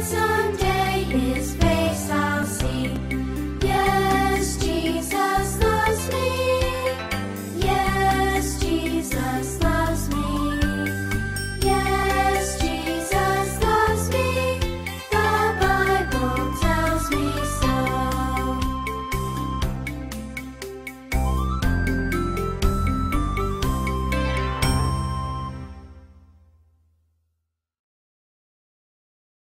inside.